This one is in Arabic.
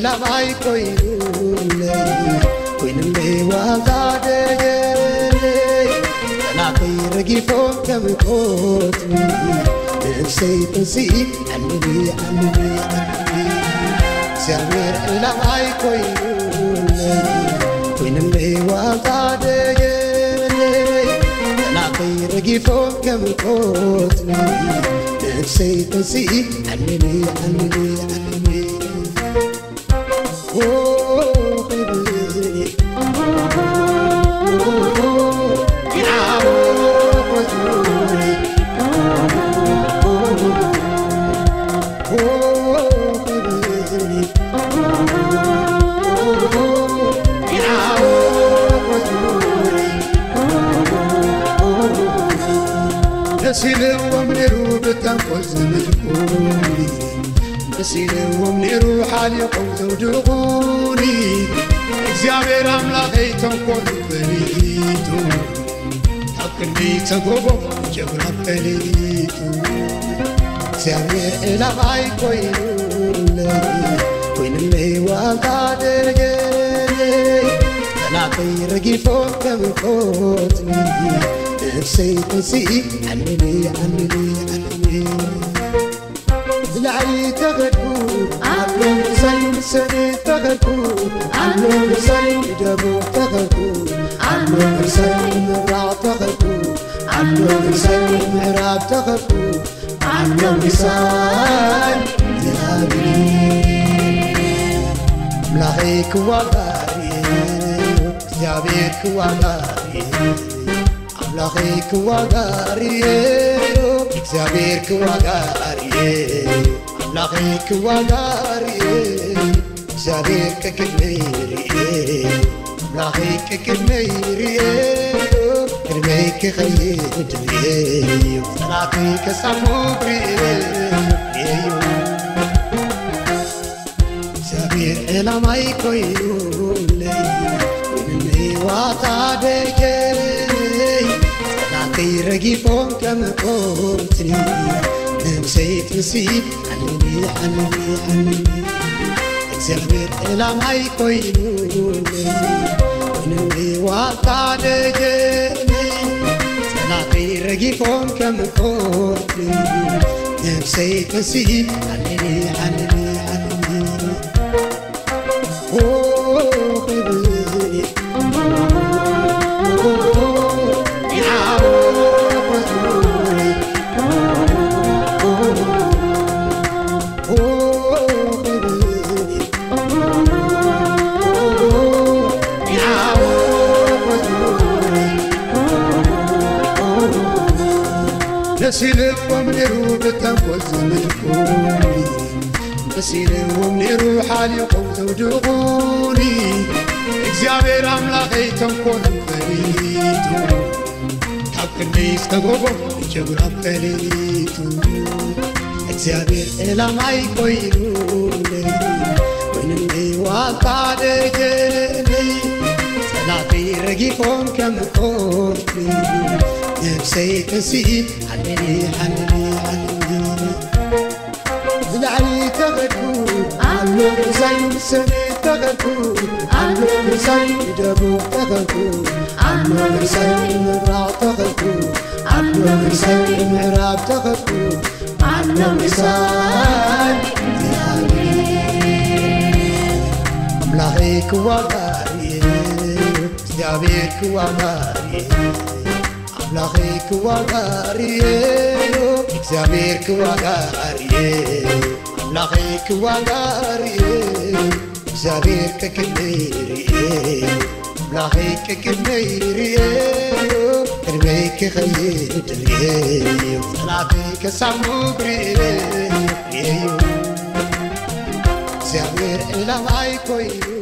እግዚኣብሔር ዕላማይ ኮይኑለይ ኮይኑለይ ዋጋ ደገለይ ጠላተይ ረጊፎም ከም ቆፅሊ ንእሰይ ጥንሲ ዓልሊ ዓልሊ ዓልሊ እግዚኣብሔር ዕላማይ ኮይኑለይ ኮይኑለይ ዋጋ ደገለይ ጠላተይ ረጊፎም ከም ቆፅሊ ንእሰይ ጥንሲ ዓልሊ ዓልሊ ዓልሊ ደስ ኢልዎም ነይሩ ብተንኮል ዝምልኩኒ ደስ ኢልዎም ነይሩ ሓሊቖም ዘውድቑኒ እግዚኣብሔር ኣምላኸይ ተንኮል በሊቱ ኣብ ክንደይ ተጎቦም ጀግና በሊቱ እግዚኣብሔር ዕላማይ ኮይኑለይ ኮይኑለይ ዋጋ ደገለይ ጠላተይ ረጊፎም ከም نفسي تنسي عنني عنني عنني زلعي تغدو عملو سن سن تغدو عملو سن جابو تغدو عملو سن ربع تغدو عملو سن هراب تغدو عملو سن ذهبي ملاحيك وغاري زعبيك وغاري. ክዋጋሪ ኣምላኸይ ክዋጋርየ እግዚኣብሔር ክዋጋርየ ኣምላኸይ ክዋጋርየ እግዚኣብሔር ከቅድመይርየ ኣምላኸይ ከቅድመይርየ ቅድመይ ክኸይድ ርየ ጠላተይ ከሳሙ ግርየ እግዚአብሔር ዕላማይ ኮይኑለይ ኮይኑለይ ዋታ ደገለይ ጠላተይ ረጊፎም ከም ቆፅሊ ነብሰይ ጥንሲ ዓልሊ ዓልሊ ዓልሊ እግዚአብሔር ዕላማይ ኮይኑለይ ኮይኑለይ ዋታ ደገለይ ጠላተይ ረጊፎም ከም ቆፅሊ ነብሰይ ጥንሲ ዓልሊ ደስ ኢልዎም ነይሩ ብተንኮል ዝምልኩኒ ደስ ኢልዎም ነይሩ ሓሊቖም ዘውድቑኒ እግዚኣብሔር ኣምላኸይ ተንኮል በሊቱ ካብ ክንደይ ዝተጎቦም ጀግና በሊቱ እግዚኣብሔር ዕላማይ ኮይኑለይ ኮይኑለይ ዋልታ ደገለይ ጠላተይ ረጊፎም ከም نفسي تسيب حنني حنني حنني من عليك غدور عمرو زين سمي تغدور عمرو زين جابوك تغدور عمرو زين راع تغدور عمرو زين راب تغدور عمرو زين أملاحيك وغاري تدعبيك وغاري ክዋጋርየ ኣምላኸይ ክዋጋርየ እግዚኣብሔር ክዋጋርየ ኣምላኸይ ክዋጋርየ እግዚኣብሔር ከቅድመይርየ ኣምላኸይ ከቅድመይርየ ቅድመይ ክኸይድ ርየ ጠላተይ ከሳሙ ግርየ እግዚአብሔር ዕላማይ ኮይኑ